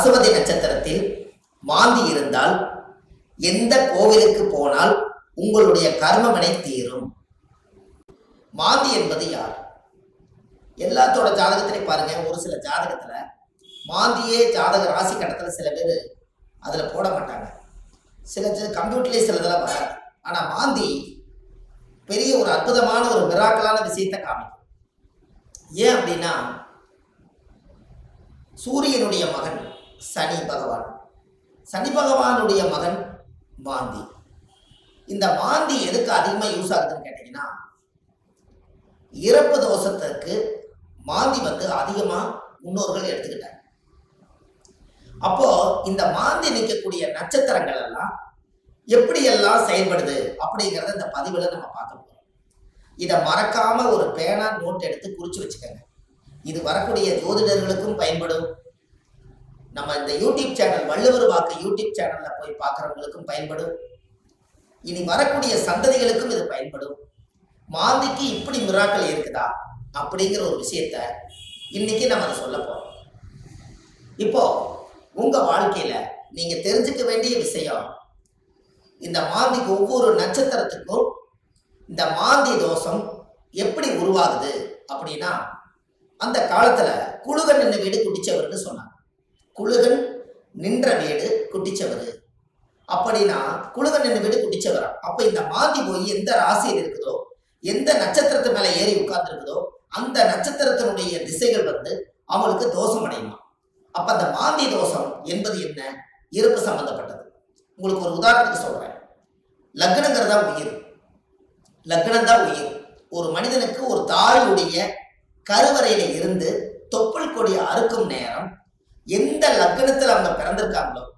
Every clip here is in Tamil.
அசுவதி நட்சத்திரத்தில் மாந்தி இருந்தால் எந்த கோவிலுக்கு போனால் உங்களுடைய கர்மவினை தீரும். மாந்தி என்பது யார்? எல்லாத்தோட ஜாதகத்திலையும் பாருங்க ஒரு சில ஜாதகத்துல மாந்தியே ஜாதக ராசி கட்டத்துல சில பேர் அதுல போட மாட்டாங்க. சில கம்ப்யூட்டர்லேயே சிலதெல்லாம் வராது. ஆனா மாந்தி பெரிய ஒரு அற்புதமான ஒரு மிராக்கலான விஷயத்தை காமிக்கும். ஏன் அப்படின்னா சூரியனுடைய மகன் சனி பகவான். சனி பகவானுடைய மகன் மாந்தி. இந்த மாந்தி எதுக்கு அதிகமாக யூஸ் ஆகுதுன்னு கேட்டிங்கன்னா இறப்பு தோஷத்துக்கு மாந்தி வந்து அதிகமாக முன்னோர்கள் எடுத்துக்கிட்டாங்க. அப்போ இந்த மாந்தி நிற்கக்கூடிய நட்சத்திரங்கள் எல்லாம் எப்படி எல்லாம் செயல்படுது அப்படிங்கிறத இந்த பதிவில் நம்ம பார்க்க போகிறோம் இதை மறக்காம ஒரு பேனா நோட் எடுத்து குறித்து வச்சுக்கோங்க. இது வரக்கூடிய ஜோதிடர்களுக்கும் பயன்படும். நம்ம இந்த யூடியூப் சேனல் வள்ளுவர் வாக்கு யூடியூப் சேனல்ல போய் பார்க்குறவங்களுக்கும் பயன்படும். இனி வரக்கூடிய சந்ததிகளுக்கும் இது பயன்படும். மாந்திக்கு இப்படி மிராக்கள் இருக்குதா? அப்படிங்கிற ஒரு விஷயத்த இன்னைக்கு நம்ம அதை சொல்ல போறோம். இப்போ உங்க வாழ்க்கையில நீங்க தெரிஞ்சுக்க வேண்டிய விஷயம் இந்த மாந்திக்கு ஒவ்வொரு நட்சத்திரத்துக்கும் இந்த மாந்தி தோஷம் எப்படி உருவாகுது அப்படின்னா அந்த காலத்துல குழுகன் நின்ற வீடு குடிச்சவர்னு சொன்னாங்க. குழுகன் நின்ற வீடு குட்டிச்சவர். அப்படின்னா குழுகன் நின்ற வீடு குட்டிச்சவர். அப்ப இந்த மாந்தி போய் எந்த ராசியில் இருக்குதோ எந்த நட்சத்திரத்து மேல ஏறி உட்கார்ந்துருக்குதோ அந்த நட்சத்திரத்தினுடைய திசைகள் வந்து அவங்களுக்கு தோஷம் அடையுமா? அப்ப அந்த மாந்தி தோஷம் என்பது என்ன? இருப்பு சம்பந்தப்பட்டது. உங்களுக்கு ஒரு உதாரணத்துக்கு சொல்றேன். லக்னங்கிறதா உயிர். லக்னம் தான் உயிர். ஒரு மனிதனுக்கு ஒரு தாயுடைய கருவறையில இருந்து தொப்புள் கொடி அறுக்கும் நேரம் எந்த லக்னத்தில் அவங்க பிறந்திருக்காங்களோ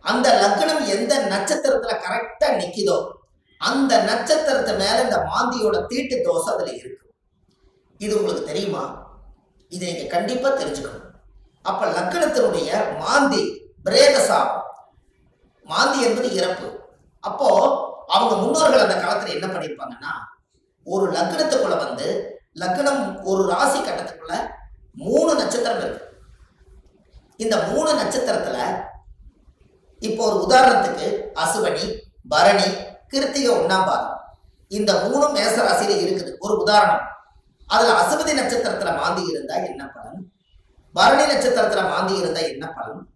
அந்த லக்னம் எந்த நட்சத்திரத்துல கரெக்டா நிக்குதோ அந்த நட்சத்திரத்து மேல இந்த மாந்தியோட தீட்டு தோசை அதுல இருக்கு. இது உங்களுக்கு தெரியுமா? இதை நீங்க கண்டிப்பா தெரிஞ்சுக்கணும். அப்ப லக்னத்தினுடைய மாந்தி பிரேத மாந்தி என்பது இறப்பு. அப்போ அவங்க முன்னோர்கள் அந்த காலத்துல என்ன பண்ணியிருப்பாங்கன்னா ஒரு லக்னத்துக்குள்ள வந்து லக்னம் ஒரு ராசி கட்டத்துக்குள்ள மூணு நட்சத்திரம் இருக்கு. இந்த மூணு நட்சத்திரத்துல இப்போ ஒரு உதாரணத்துக்கு அசுவனி பரணி கிருத்திகை ஒன்னாம் பாதம். இந்த மூணு மேச ராசியில இருக்குது. ஒரு உதாரணம். அதுல அசுவதி நட்சத்திரத்துல மாந்தி இருந்தா என்ன பலன்? பரணி நட்சத்திரத்துல மாந்தி இருந்தா என்ன பலன்?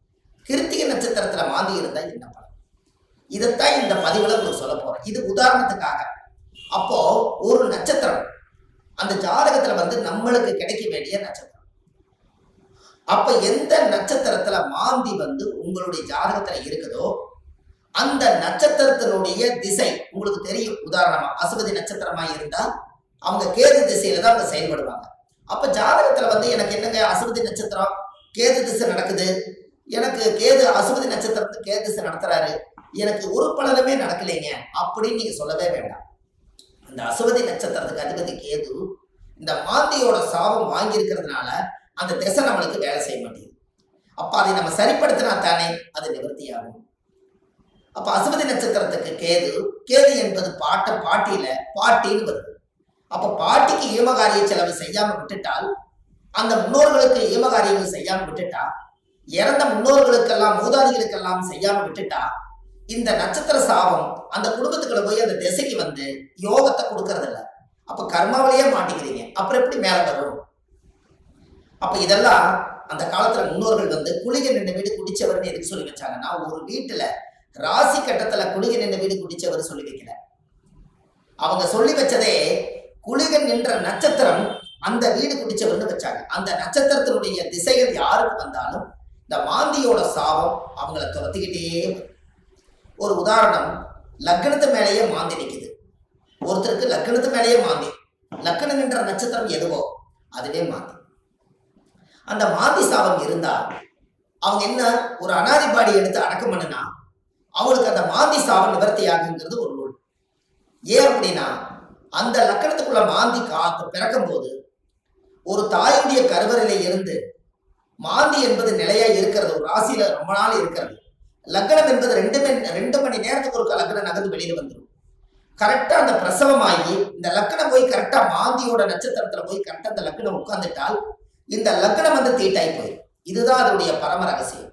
கிருத்திகை நட்சத்திரத்துல மாந்தி இருந்தா என்ன பலன்? இதைத்தான் இந்த பதிவுல உங்களுக்கு சொல்ல போறேன் இது உதாரணத்துக்காக. அப்போ ஒரு நட்சத்திரம். அந்த ஜாதகத்துல வந்து நம்மளுக்கு கிடைக்க வேண்டிய நட்சத்திரம். அப்ப எந்த நட்சத்திரத்துல மாந்தி வந்து உங்களுடைய ஜாதகத்துல இருக்குதோ அந்த நட்சத்திரத்தினுடைய திசை உங்களுக்கு தெரியும். உதாரணமா அசுபதி நட்சத்திரமா இருந்தா அவங்க கேது திசையில தான் அவங்க செயல்படுவாங்க. அப்ப ஜாதகத்துல வந்து எனக்கு என்னங்க அசுபதி நட்சத்திரம் கேது திசை நடக்குது? எனக்கு கேது அசுபதி நட்சத்திரத்துக்கு கேது திசை நடத்துறாரு. எனக்கு ஒரு பலனுமே நடக்கலைங்க அப்படின்னு நீங்க சொல்லவே வேண்டாம். அந்த அசுபதி நட்சத்திரத்துக்கு அதிபதி கேது இந்த மாந்தியோட சாபம் வாங்கி இருக்கிறதுனால அந்த திசை நம்மளுக்கு வேலை செய்ய மாட்டேங்குது. அப்போ அதை நம்ம சரிப்படுத்தினா தானே அது நிவர்த்தியாகும். அப்போ அசுமதி நட்சத்திரத்துக்கு கேது கேது என்பது பாட்ட பாட்டியில பாட்டின்னு வருது. அப்போ பாட்டிக்கு ஈமகாரிய செலவு செய்யாம விட்டுட்டால் அந்த முன்னோர்களுக்கு ஈமகாரியங்கள் செய்யாம விட்டுட்டா இறந்த முன்னோர்களுக்கெல்லாம் மூதாதிகளுக்கெல்லாம் செய்யாம விட்டுட்டா இந்த நட்சத்திர சாபம் அந்த குடும்பத்துக்குள்ள போய் அந்த திசைக்கு வந்து யோகத்தை கொடுக்கறதில்ல. அப்போ அப்ப கர்மாவிலேயே மாட்டிக்கிறீங்க. அப்புறம் எப்படி மேல வரும்? அப்ப இதெல்லாம் அந்த காலத்துல முன்னோர்கள் வந்து குளிகை நின்று வீடு குடிச்சவர்னு எதுக்கு சொல்லி வச்சாங்கன்னா ஒரு வீட்டுல ராசி கட்டத்துல குளிகை நின்று வீடு குடிச்சவர் சொல்லி வைக்கல. அவங்க சொல்லி வச்சதே குளிகன் நின்ற நட்சத்திரம் அந்த வீடு குடிச்சவர்னு வச்சாங்க. அந்த நட்சத்திரத்தினுடைய திசைகள் யாருக்கு வந்தாலும் இந்த மாந்தியோட சாபம் அவங்கள துரத்திக்கிட்டே ஒரு உதாரணம் லக்னத்து மேலேயே மாந்தி நிற்குது ஒருத்தருக்கு லக்னத்து மேலேயே மாந்தி. லக்னம் என்ற நட்சத்திரம் எதுவோ அதுவே மாந்தி. அந்த மாந்தி சாபம் இருந்தா அவங்க என்ன ஒரு அனாதி பாடி எடுத்து அடக்கம் பண்ணுனா அவங்களுக்கு அந்த மாந்தி சாபம் நிவர்த்தி ஆகுங்கிறது ஒரு நூல். ஏன் அப்படின்னா அந்த லக்கணத்துக்குள்ள மாந்தி காத்து பிறக்கும் போது ஒரு தாயுடைய கருவறையில இருந்து மாந்தி என்பது நிலையா இருக்கிறது ஒரு ராசியில ரொம்ப நாள் இருக்கிறது. லக்னம் என்பது ரெண்டு மணி ரெண்டு மணி நேரத்துக்கு ஒரு லக்னம் நகர்ந்து வெளியில வந்துடும் கரெக்டா அந்த பிரசவமாகி இந்த லக்கணம் போய் கரெக்டா மாந்தியோட நட்சத்திரத்துல போய் கரெக்டா அந்த லக்கணம் உட்கார்ந்துட்டால் இந்த லக்கணம் வந்து தீட்டாய் போயிடும் இதுதான் அதனுடைய பரம ரகசியம்.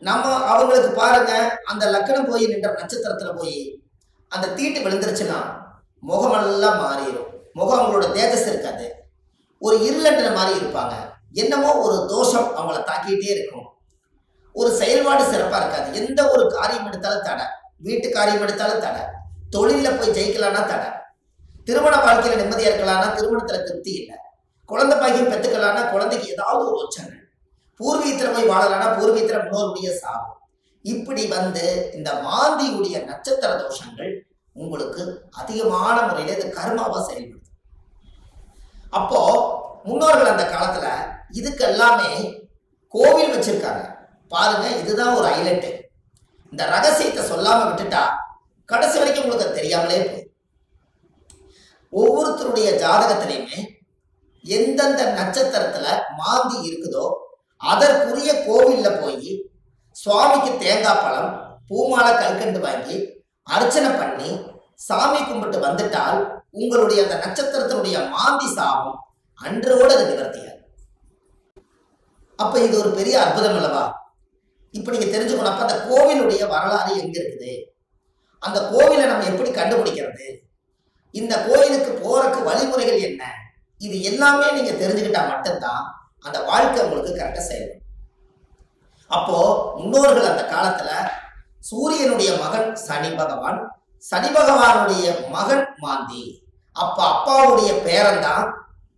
நம்ம அவங்களுக்கு பாருங்க அந்த லக்கணம் போய் நின்ற நட்சத்திரத்துல போய் அந்த தீட்டு விழுந்துருச்சுன்னா முகமெல்லாம் மாறிடும் முகம் அவங்களோட தேஜஸ் இருக்காது. ஒரு இருளன்ற மாதிரி இருப்பாங்க. என்னமோ ஒரு தோஷம் அவங்கள தாக்கிட்டே இருக்கும். ஒரு செயல்பாடு சிறப்பாக இருக்காது. எந்த ஒரு காரியம் எடுத்தாலும் தடை. வீட்டு காரியம் எடுத்தாலும் தடை. தொழிலில் போய் ஜெயிக்கலான்னா தடை. திருமண வாழ்க்கையில் நிம்மதியாக இருக்கலாம்னா திருமணத்தில் திருப்தி இல்லை. குழந்தை பாக்கியம் பெற்றுக்கலான்னா குழந்தைக்கு ஏதாவது ஒரு உச்சங்கள் பூர்வீகத்தில் போய் வாழலான்னா பூர்வீகத்தில் முன்னோருடைய சாபம். இப்படி வந்து இந்த மாந்தியுடைய நட்சத்திர தோஷங்கள் உங்களுக்கு அதிகமான முறையில் இது கர்மாவை செயல்படுது அப்போ முன்னோர்கள் அந்த காலத்துல இதுக்கு எல்லாமே கோவில் வச்சிருக்காங்க. பாருங்க இதுதான் ஒரு ஹைலைட் இந்த ரகசியத்தை சொல்லாம விட்டுட்டா கடைசி வரைக்கும் உங்களுக்கு தெரியாமலே போய் ஒவ்வொருத்தருடைய ஜாதகத்திலையுமே எந்தெந்த நட்சத்திரத்துல மாந்தி இருக்குதோ அதற்குரிய கோவில்ல போய் சுவாமிக்கு தேங்காய் பழம் பூமாலை கல்கண்டு வாங்கி அர்ச்சனை பண்ணி சாமி கும்பிட்டு வந்துட்டால் உங்களுடைய அந்த நட்சத்திரத்தினுடைய மாந்தி சாபம் அன்றோடு அது நிவர்த்தியாது அப்ப இது ஒரு பெரிய அற்புதம் அல்லவா? இப்ப நீங்க தெரிஞ்சுக்கணும் அப்ப அந்த கோவிலுடைய வரலாறு எங்க இருக்குது? அந்த கோவிலை நம்ம எப்படி கண்டுபிடிக்கிறது? இந்த கோயிலுக்கு போறக்கு வழிமுறைகள் என்ன? இது எல்லாமே நீங்க தெரிஞ்சுக்கிட்டா மட்டும்தான் அந்த வாழ்க்கை உங்களுக்கு கரெக்டா செயல்படும். அப்போ முன்னோர்கள் அந்த காலத்துல சூரியனுடைய மகன் சனி பகவான் சனி பகவானுடைய மகன் மாந்தி. அப்ப அப்பாவுடைய பேரன் தான்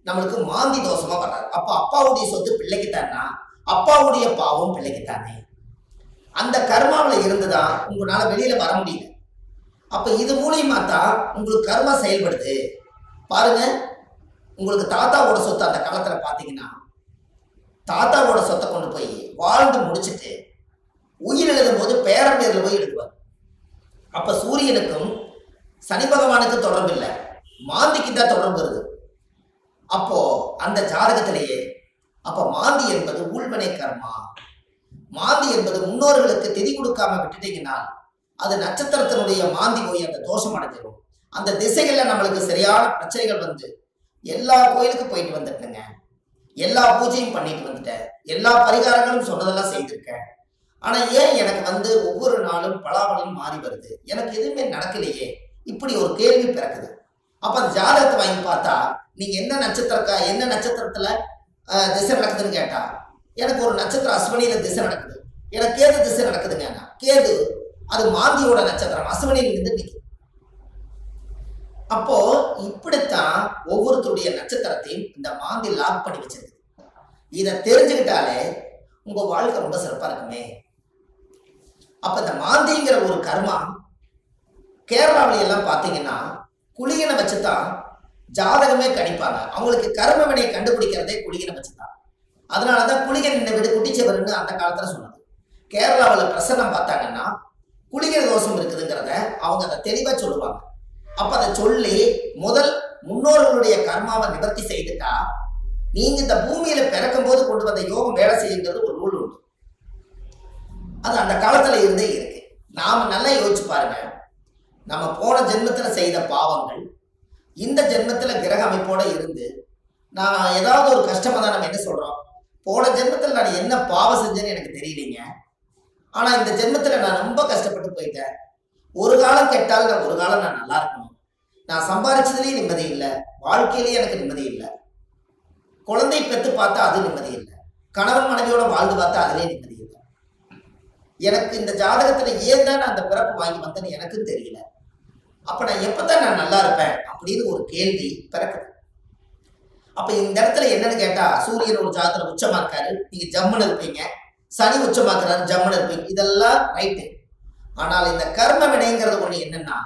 நம்மளுக்கு மாந்தி தோஷமா வர்றாரு. அப்ப அப்பாவுடைய சொத்து பிள்ளைக்குத்தானா அப்பாவுடைய பாவம் பிள்ளைக்குத்தானே. அந்த கர்மாவில் இருந்துதான் உங்களால வெளியில வர முடியல அப்ப இது மூலியமா தான் உங்களுக்கு கர்மா செயல்படுது. பாருங்க உங்களுக்கு தாத்தாவோட சொத்து அந்த காலத்துல பாத்தீங்கன்னா தாத்தாவோட சொத்தை கொண்டு போய் வாழ்ந்து முடிச்சிட்டு உயிர் எழுதும் போது பேரன் போய் எழுதுவார். அப்ப சூரியனுக்கும் சனி பகவானுக்கு தொடர்பு இல்லை. மாந்திக்கு தான் தொடர்பு வருது அப்போ அந்த ஜாதகத்திலேயே அப்ப மாந்தி என்பது உள்வினை கர்மா மாந்தி என்பது முன்னோர்களுக்கு திதி கொடுக்காம விட்டுட்டீங்கன்னா அது நட்சத்திரத்தினுடைய மாந்தி போய் அந்த தோஷம் அடைஞ்சிடும் அந்த திசைகள்ல நம்மளுக்கு சரியான பிரச்சனைகள் வந்து எல்லா கோயிலுக்கும் போயிட்டு வந்துட்டேங்க. எல்லா பூஜையும் பண்ணிட்டு வந்துட்டேன். எல்லா பரிகாரங்களும் சொன்னதெல்லாம் செய்திருக்கேன். ஆனா ஏன் எனக்கு வந்து ஒவ்வொரு நாளும் பலாபலம் மாறி வருது? எனக்கு எதுவுமே நடக்கலையே. இப்படி ஒரு கேள்வி பிறக்குது. அப்ப அந்த ஜாதகத்தை வாங்கி பார்த்தா நீங்க என்ன நட்சத்திரக்கா என்ன நட்சத்திரத்துல திசை நடக்குதுன்னு கேட்டா எனக்கு ஒரு நட்சத்திரம் அஸ்வினியில திசை நடக்குது. எனக்கு கேது திசை நடக்குதுங்க. கேது அது மாந்தியோட நட்சத்திரம். அஸ்வினியில் இருந்து நிக்குது அப்போ இப்படித்தான் ஒவ்வொருத்தருடைய நட்சத்திரத்தையும் இந்த மாந்தி லாக் பண்ணி வச்சிருக்கு. இதை தெரிஞ்சுக்கிட்டாலே உங்க வாழ்க்கை ரொம்ப சிறப்பா இருக்குமே. அப்ப இந்த மாந்திங்கிற ஒரு கர்மா கேரளாவில எல்லாம் பாத்தீங்கன்னா குளியனை வச்சுதான் ஜாதகமே கணிப்பாங்க. அவங்களுக்கு கர்ம வினையை கண்டுபிடிக்கிறதே குளியனை வச்சுதான் அதனாலதான் குளிகன் இந்த வீடு குட்டிச்சவர்னு அந்த காலத்துல சொன்னது. கேரளாவில் பிரசன்னம் பார்த்தாங்கன்னா குளிகை தோஷம் இருக்குதுங்கிறத அவங்க அதை தெளிவா சொல்லுவாங்க. அப்ப அதை சொல்லி முதல் முன்னோர்களுடைய கர்மாவை நிவர்த்தி செய்துட்டா நீங்க இந்த பூமியில பிறக்கும் போது கொண்டு வந்த யோகம் வேலை செய்யுங்கிறது ஒரு நூல் உண்டு. அது அந்த காலத்துல இருந்தே இருக்கு. நாம நல்லா யோசிச்சு பாருங்க. நம்ம போன ஜென்மத்துல செய்த பாவங்கள் இந்த ஜென்மத்துல கிரக அமைப்போட இருந்து நான் ஏதாவது ஒரு கஷ்டமா தான் நம்ம என்ன சொல்றோம்? போன ஜென்மத்துல நான் என்ன பாவம் செஞ்சேன்னு எனக்கு தெரியலீங்க. ஆனா இந்த ஜென்மத்துல நான் ரொம்ப கஷ்டப்பட்டு போயிட்டேன். ஒரு காலம் கெட்டால் நான் ஒரு காலம் நான் நல்லா இருக்கணும். நான் சம்பாரிச்சதுலயும் நிம்மதி இல்லை. வாழ்க்கையிலேயே எனக்கு நிம்மதி இல்லை. குழந்தை பெற்று பார்த்தா அது நிம்மதி இல்லை. கணவன் மனைவியோட வாழ்ந்து பார்த்தா அதுலேயே நிம்மதி இல்லை. எனக்கு இந்த ஜாதகத்துல ஏன் தான் நான் அந்த பிறப்பு வாங்கி வந்தேன்னு எனக்கும் தெரியல. அப்ப நான் எப்பதான் நான் நல்லா இருப்பேன் அப்படின்னு ஒரு கேள்வி பிறக்குது. அப்ப இந்த இடத்துல என்னன்னு கேட்டா சூரியன் ஒரு ஜாதகத்துல உச்சமா இருக்காரு. நீங்க ஜம்முன்னு இருப்பீங்க. சனி உச்சமாக்குறாரு ஜம்முன்னு இருப்பீங்க. இதெல்லாம் ரைட்டு ஆனால் இந்த கர்ம வினைங்கிறது ஒண்ணு என்னன்னா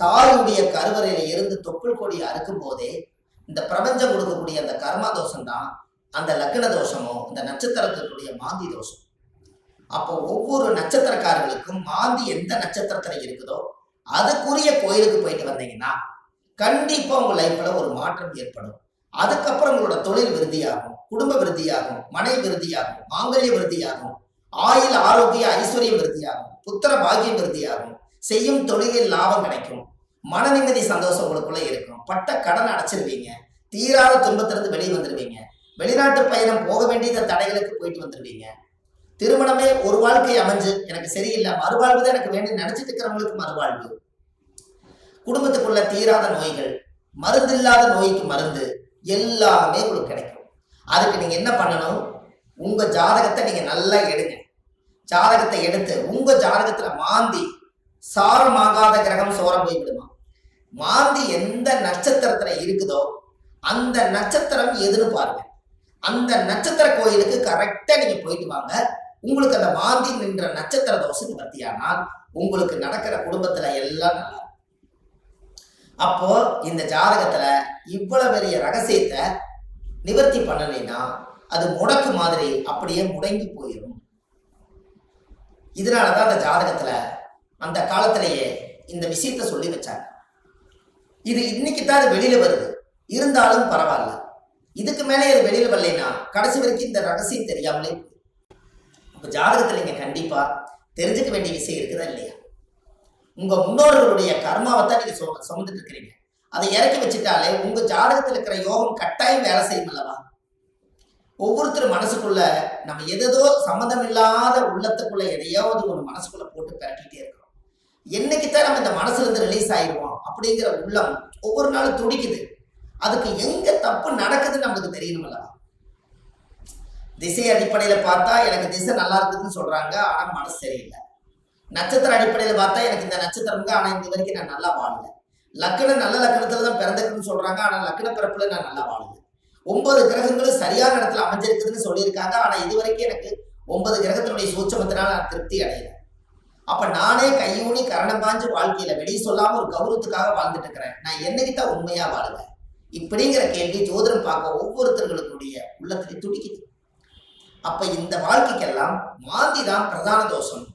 தாயுடைய கருவறையில இருந்து தொப்புள் கொடி அறுக்கும் போதே இந்த பிரபஞ்சம் கொடுக்கக்கூடிய அந்த கர்மா தோஷம் தான் அந்த லக்ன தோஷமோ இந்த நட்சத்திரத்தினுடைய மாந்தி தோஷம். அப்போ ஒவ்வொரு நட்சத்திரக்காரர்களுக்கும் மாந்தி எந்த நட்சத்திரத்துல இருக்குதோ அதுக்குரிய கோயிலுக்கு போயிட்டு வந்தீங்கன்னா கண்டிப்பா உங்க லைஃப்ல ஒரு மாற்றம் ஏற்படும். அதுக்கப்புறம் உங்களோட தொழில் விருத்தியாகும் குடும்ப விருத்தியாகும் மனை விருத்தியாகும் மாங்கல்ய விருத்தியாகும் ஆயுள் ஆரோக்கிய ஐஸ்வர்யம் விருத்தியாகும் புத்திர பாக்கியம் விருத்தியாகும். செய்யும் தொழிலில் லாபம் கிடைக்கும். மன நிம்மதி சந்தோஷம் உங்களுக்குள்ள இருக்கும். பட்ட கடன் அடைச்சிருவீங்க. தீராத துன்பத்திலிருந்து வெளியே வந்துடுவீங்க வெளிநாட்டு பயணம் போக வேண்டிய தடைகளுக்கு போயிட்டு வந்துடுவீங்க திருமணமே ஒரு வாழ்க்கை அமைஞ்சு எனக்கு சரியில்லை. மறுவாழ்வு தான் எனக்கு வேண்டி நினைச்சிட்டு இருக்கிறவங்களுக்கு மறுவாழ்வு. குடும்பத்துக்குள்ள தீராத நோய்கள் மருந்தில்லாத நோய்க்கு மருந்து எல்லாமே உங்களுக்கு கிடைக்கும். அதுக்கு நீங்க என்ன பண்ணணும்? உங்க ஜாதகத்தை நீங்க நல்லா எடுங்க. ஜாதகத்தை எடுத்து உங்க ஜாதகத்துல மாந்தி சாரமாகாத கிரகம் சோரம் போய்விடுமா? மாந்தி எந்த நட்சத்திரத்துல இருக்குதோ அந்த நட்சத்திரம் எதுன்னு பாருங்க. அந்த நட்சத்திர கோயிலுக்கு கரெக்டா நீங்க போயிட்டு வாங்க. உங்களுக்கு அந்த மாந்தி நின்ற நட்சத்திர தோசை நிவர்த்தியானால் உங்களுக்கு நடக்கிற குடும்பத்துல எல்லாம் நல்லா இருக்கும். அப்போ இந்த ஜாதகத்துல இவ்வளவு பெரிய ரகசியத்தை நிவர்த்தி பண்ணலைன்னா அது முடக்கு மாதிரி அப்படியே முடங்கி போயிடும் இதனாலதான் அந்த ஜாதகத்துல அந்த காலத்திலேயே இந்த விஷயத்த சொல்லி வச்சாங்க. இது இன்னைக்கு தான் அது வெளியில வருது. இருந்தாலும் பரவாயில்ல. இதுக்கு மேலே இது வெளியில வரலைன்னா கடைசி வரைக்கும் இந்த ரகசியம் தெரியாமலே இப்போ அப்ப ஜாதகத்துல நீங்க கண்டிப்பா தெரிஞ்சுக்க வேண்டிய விஷயம் இருக்குதா இல்லையா? உங்க முன்னோர்களுடைய கர்மாவை தான் நீங்க சும சுமந்துட்டு இருக்கிறீங்க. அதை இறக்கி வச்சுட்டாலே உங்க ஜாதகத்தில் இருக்கிற யோகம் கட்டாயம் வேலை செய்யும் அல்லவா? ஒவ்வொருத்தர் மனசுக்குள்ள நம்ம எதோ சம்மந்தம் இல்லாத உள்ளத்துக்குள்ள எதையாவது ஒரு மனசுக்குள்ள போட்டு பிரட்டிட்டே இருக்கிறோம் என்னைக்கு தான் நம்ம இந்த மனசுலேருந்து ரிலீஸ் ஆயிடுவோம் அப்படிங்கிற உள்ளம் ஒவ்வொரு நாளும் துடிக்குது. அதுக்கு எங்கே தப்பு நடக்குதுன்னு நமக்கு தெரியணும் திசை அடிப்படையில் பார்த்தா எனக்கு திசை நல்லா இருக்குதுன்னு சொல்கிறாங்க ஆனால் மனசு சரியில்லை. நட்சத்திர அடிப்படையில் பார்த்தா எனக்கு இந்த நட்சத்திரம்ங்க ஆனால் இந்த வரைக்கும் நான் நல்லா வாழல. லக்கணம் நல்ல லக்கணத்தில் தான் பிறந்திருக்குன்னு சொல்கிறாங்க ஆனால் லக்கண பிறப்பில் நான் நல்லா வாழல. ஒன்பது கிரகங்களும் சரியான இடத்துல அமைஞ்சிருக்குதுன்னு சொல்லியிருக்காங்க ஆனால் இது வரைக்கும் எனக்கு ஒன்பது கிரகத்தினுடைய சூட்சமத்தினால் நான் திருப்தி அடையலை. அப்ப நானே கையூனி கரணம் பாஞ்சு வாழ்க்கையில வெளியே சொல்லாம ஒரு கௌரவத்துக்காக வாழ்ந்துட்டு இருக்கிறேன் நான் என்னைக்கு தான் உண்மையா வாழுவேன்? இப்படிங்கிற கேள்வி ஜோதிடம் பார்க்க ஒவ்வொருத்தர்களுடைய உள்ளத்திலே துடிக்குது. அப்ப இந்த வாழ்க்கைக்கெல்லாம் மாந்தி தான் பிரதான தோஷம்.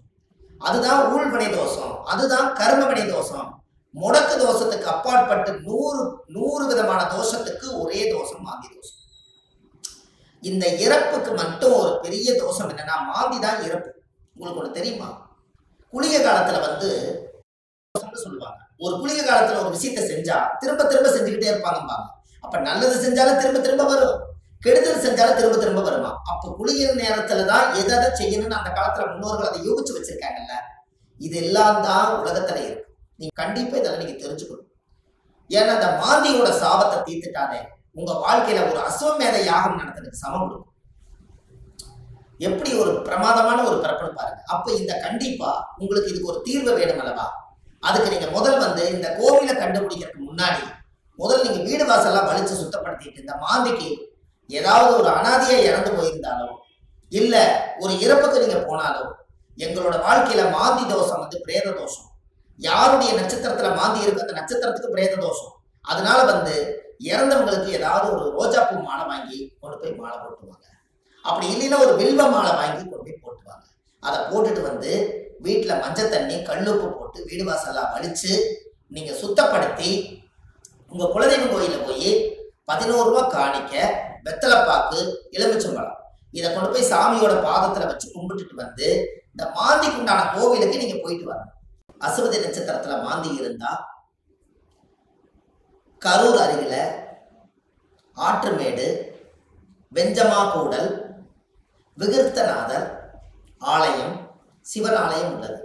அதுதான் ஊழ்வினை தோஷம். அதுதான் கர்மவினை தோஷம். முடக்கு தோஷத்துக்கு அப்பாற்பட்டு நூறு நூறு விதமான தோஷத்துக்கு ஒரே தோஷம் மாந்தி தோஷம். இந்த இறப்புக்கு மட்டும் ஒரு பெரிய தோஷம் என்னன்னா மாந்தி தான் இறப்பு. உங்களுக்கு ஒன்று தெரியுமா? குளிக காலத்துல வந்து சொல்லுவாங்க. ஒரு குளிக காலத்துல ஒரு விஷயத்த செஞ்சா திரும்ப திரும்ப செஞ்சுக்கிட்டே இருப்பாங்கம்பாங்க. அப்ப நல்லது செஞ்சாலும் திரும்ப திரும்ப வரும். கெடுதல் செஞ்சாலும் திரும்ப திரும்ப வருமா? அப்ப குளிகிற நேரத்துல தான் எதை எதை செய்யணும்னு அந்த காலத்துல முன்னோர்கள் அதை யோகிச்சு வச்சிருக்காங்கல்ல. இது எல்லாம் தான் உலகத்துல இருக்கு. நீங்க கண்டிப்பா இதெல்லாம் நீங்க தெரிஞ்சுக்கணும். ஏன்னா அந்த மாந்தியோட சாபத்தை தீர்த்துட்டாலே உங்க வாழ்க்கையில ஒரு அஸ்வமேத யாகம் நடத்துறதுக்கு சமம் கொடுக்கும். எப்படி ஒரு பிரமாதமான ஒரு பிறப்புன்னு பாருங்க. அப்ப இந்த கண்டிப்பா உங்களுக்கு இதுக்கு ஒரு தீர்வு வேணும் அல்லவா? அதுக்கு நீங்க முதல் வந்து இந்த கோவிலை கண்டுபிடிக்கிறதுக்கு முன்னாடி முதல் நீங்க வீடு வாசல்லாம் வலிச்சு சுத்தப்படுத்திட்டு இந்த மாந்திக்கு ஏதாவது ஒரு அனாதையா இறந்து போயிருந்தாலோ இல்ல ஒரு இறப்புக்கு நீங்க போனாலோ எங்களோட வாழ்க்கையில மாந்தி தோஷம் வந்து பிரேத தோஷம். யாருடைய நட்சத்திரத்துல மாந்தி இருக்கு அந்த நட்சத்திரத்துக்கு பிரேத தோஷம். அதனால வந்து இறந்தவங்களுக்கு ஏதாவது ஒரு ரோஜாப்பூ மாலை வாங்கி கொண்டு போய் மாலை போட்டுவாங்க அப்படி இல்லைன்னா ஒரு வில்வ மாலை வாங்கி கொண்டு போய் போட்டுவாங்க அதை போட்டுட்டு வந்து வீட்டில் மஞ்சள் தண்ணி கல்லுப்பு போட்டு வீடு வாசல்லாம் வலிச்சு நீங்கள் சுத்தப்படுத்தி உங்கள் குலதெய்வ கோயிலில் போய் பதினோரு ரூபா காணிக்க வெத்தலைப்பாக்கு எலுமிச்சம்பழம் இதை கொண்டு போய் சாமியோட பாதத்தில் வச்சு கும்பிட்டுட்டு வந்து இந்த மாந்திக்கு உண்டான கோவிலுக்கு நீங்கள் போயிட்டு வரணும் அசுவதி நட்சத்திரத்தில் மாந்தி இருந்தா கரூர் அருகில் ஆற்றுமேடு வெஞ்சமா கூடல் விகிருத்தநாதர் ஆலயம் சிவன் ஆலயம் உள்ளது.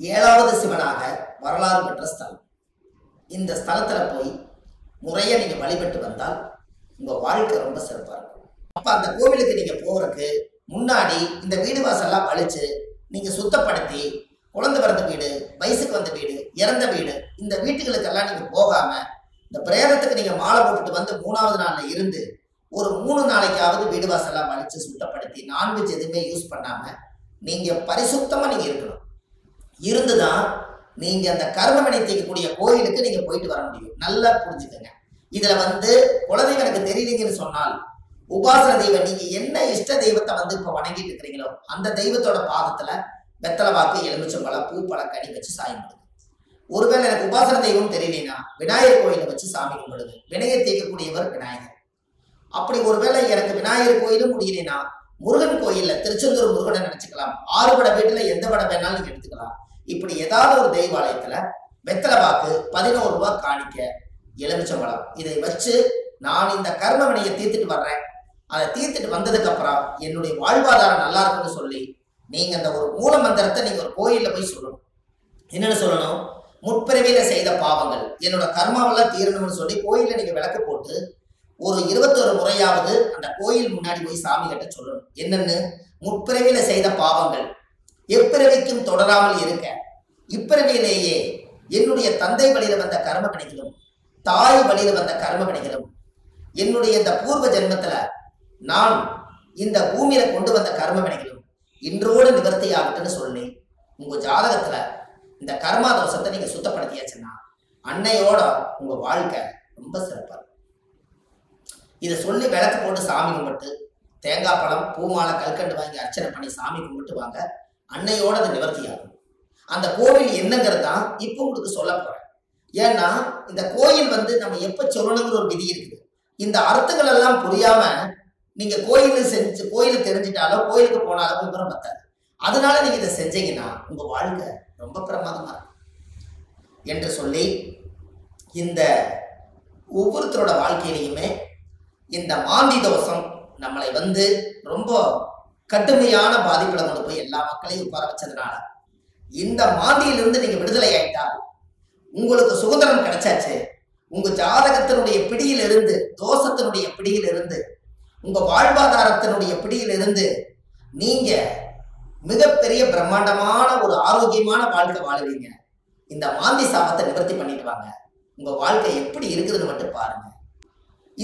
ஏழாவது சிவனாக வரலாறு பெற்ற ஸ்தலம். இந்த ஸ்தலத்தில் போய் முறையா நீங்க வழிபட்டு வந்தால் உங்க வாழ்க்கை ரொம்ப சிறப்பா இருக்கும். அப்ப அந்த கோவிலுக்கு நீங்க போறதுக்கு முன்னாடி இந்த வீடு வாசல்லாம் வலிச்சு நீங்க சுத்தப்படுத்தி குழந்தை பிறந்த வீடு வயசுக்கு வந்த வீடு இறந்த வீடு இந்த வீட்டுகளுக்கெல்லாம் நீங்க போகாம இந்த பிரேதத்துக்கு நீங்க மாலை போட்டுட்டு வந்து மூணாவது நாள்ல இருந்து ஒரு மூணு நாளைக்காவது வீடு வாசலாம் வலிச்சு சுத்தப்படுத்தி நான்வெஜ் எதுவுமே யூஸ் பண்ணாம நீங்க பரிசுத்தமா நீங்க இருக்கணும். இருந்துதான் நீங்க அந்த கர்மவினை தீர்க்கக்கூடிய கோயிலுக்கு நீங்க போயிட்டு வர முடியும். நல்லா புரிஞ்சுக்கோங்க. இதுல வந்து குலதெய்வம் எனக்கு தெரியலீங்கன்னு சொன்னால் உபாசன தெய்வம் நீங்க என்ன இஷ்ட தெய்வத்தை வந்து இப்ப வணங்கிட்டு இருக்கிறீங்களோ அந்த தெய்வத்தோட பாதத்துல வெத்தலை வாக்கு எலுமிச்சம்பழம் பூ பழம் கனி வச்சு சாய் கும்பிடுங்க. ஒருவேளை எனக்கு உபாசன தெய்வம் தெரியலனா விநாயகர் கோயிலை வச்சு சாமி கும்பிடுது விநாயகர் தேய்க்கக்கூடியவர் விநாயகர். அப்படி ஒருவேளை எனக்கு விநாயகர் கோயிலும் முடியலனா முருகன் கோயில்ல திருச்செந்தூர் முருகனை நினைச்சுக்கலாம். ஆறு பட வீட்டுல எந்த படம் வேணாலும் நீங்க எடுத்துக்கலாம். இப்படி ஏதாவது ஒரு தெய்வாலயத்துல வெத்தலை பாக்கு பதினோரு ரூபாய் காணிக்க எலுமிச்சம்பழம். இதை வச்சு நான் இந்த கர்ம வினையை தீர்த்துட்டு வர்றேன். அதை தீர்த்துட்டு வந்ததுக்கு அப்புறம் என்னுடைய வாழ்வாதாரம் நல்லா இருக்கும்னு சொல்லி நீங்க அந்த ஒரு மூல மந்திரத்தை நீங்க ஒரு கோயில்ல போய் சொல்லணும். என்னன்னு சொல்லணும்? முற்பிறவியில செய்த பாவங்கள். என்னோட கர்மாவெல்லாம் தீரணும்னு சொல்லி கோயில்ல நீங்க விளக்கு போட்டு ஒரு இருபத்தொரு முறையாவது அந்த கோயில் முன்னாடி போய் சாமி கிட்ட சொல்லணும். என்னன்னு? முற்பிறவியில செய்த பாவங்கள். எப்பிறவிக்கும் தொடராமல் இருக்க. இப்பிறவியிலேயே என்னுடைய தந்தை வழியில வந்த கர்ம வினைகளும் தாய் வழியில வந்த கர்ம வினைகளும் என்னுடைய இந்த பூர்வ ஜென்மத்துல நான் இந்த பூமியில கொண்டு வந்த கர்ம வினைகளும் இன்றோடு நிவர்த்தி ஆகட்டும்னு சொல்லி உங்க ஜாதகத்துல இந்த கர்மா தோஷத்தை நீங்க சுத்தப்படுத்தியாச்சுன்னா அன்னையோட உங்க வாழ்க்கை ரொம்ப சிறப்பாக இருக்கும். இதை சொல்லி விளக்கு போட்டு சாமி கும்பிட்டு தேங்காய் பழம் பூமாலை கல்கண்டு வாங்கி அர்ச்சனை பண்ணி சாமி கும்பிட்டு வாங்க அன்னையோட அது நிவர்த்தி ஆகும். அந்த கோவில் என்னங்கிறது தான் இப்போ உங்களுக்கு சொல்ல போறேன். ஏன்னா இந்த கோயில் வந்து நம்ம எப்ப சொல்லணுங்கிற ஒரு விதி இருக்குது. இந்த அர்த்தங்கள் எல்லாம் புரியாம நீங்க கோயில் செஞ்சு கோயில் தெரிஞ்சிட்டாலோ கோயிலுக்கு போனாலோ விவரம் பத்தாது. அதனால நீங்க இதை செஞ்சீங்கன்னா உங்க வாழ்க்கை ரொம்ப பிரமாதமா இருக்கும். என்று சொல்லி இந்த ஒவ்வொருத்தரோட வாழ்க்கையிலையுமே இந்த மாந்தி தோஷம் நம்மளை வந்து ரொம்ப கடுமையான பாதிப்புல கொண்டு போய் எல்லா மக்களையும் உட்கார வச்சதுனால இந்த மாந்தியிலிருந்து நீங்க விடுதலை ஆயிட்டால் உங்களுக்கு சுதந்திரம் கிடைச்சாச்சு. உங்க ஜாதகத்தினுடைய பிடியிலிருந்து தோஷத்தினுடைய பிடியிலிருந்து உங்க வாழ்வாதாரத்தினுடைய பிடியிலிருந்து நீங்க மிகப்பெரிய பிரம்மாண்டமான ஒரு ஆரோக்கியமான வாழ்க்கை வாழுவீங்க. இந்த மாந்தி சாபத்தை நிவர்த்தி பண்ணிட்டு வாங்க. உங்க வாழ்க்கை எப்படி இருக்குதுன்னு மட்டும் பாருங்க.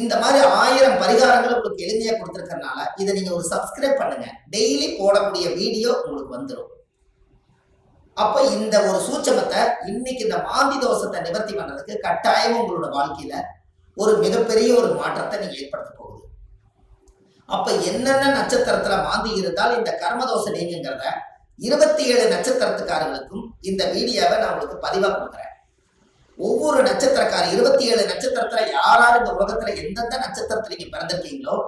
இந்த மாதிரி ஆயிரம் பரிகாரங்கள் உங்களுக்கு எளிமையா கொடுத்துருக்கறனால இதை நீங்க ஒரு சப்ஸ்கிரைப் பண்ணுங்க. டெய்லி போடக்கூடிய வீடியோ உங்களுக்கு வந்துடும் அப்ப இந்த ஒரு சூட்சமத்தை இன்னைக்கு இந்த மாந்தி தோஷத்தை நிவர்த்தி பண்றதுக்கு கட்டாயம் உங்களோட வாழ்க்கையில ஒரு மிகப்பெரிய ஒரு மாற்றத்தை நீங்க ஏற்படுத்த போகுது. அப்ப என்னென்ன நட்சத்திரத்துல மாந்தி இருந்தால் இந்த கர்மதோஷம் நீங்கிறத இருபத்தி ஏழு நட்சத்திரத்துக்காரர்களுக்கும் இந்த வீடியோவை நான் உங்களுக்கு பதிவாக கொடுக்குறேன். ஒவ்வொரு நட்சத்திரக்காரர் இருபத்தி ஏழு நட்சத்திரத்துல யாரார் இந்த உலகத்துல எந்தெந்த நட்சத்திரத்துல நீங்க பிறந்திருக்கீங்களோ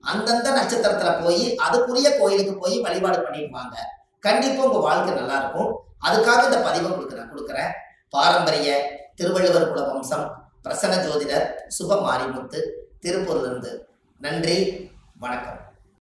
அந்தந்த நட்சத்திரத்துல போய் அதுக்குரிய கோயிலுக்கு போய் வழிபாடு பண்ணிடுவாங்க கண்டிப்பா உங்க வாழ்க்கை நல்லா இருக்கும். அதுக்காக இந்த பதிவை கொடுக்குறேன் கொடுக்குறேன். பாரம்பரிய திருவள்ளுவர் குல வம்சம் பிரசன்ன ஜோதிடர் சுப மாரிமுத்து திருப்பூர்லேருந்து. நன்றி வணக்கம்.